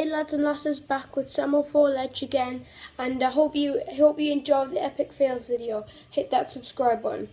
Hey lads and lasses, back with Samuel4 Ledge again, and I hope you hope you enjoyed the epic fails video. Hit that subscribe button.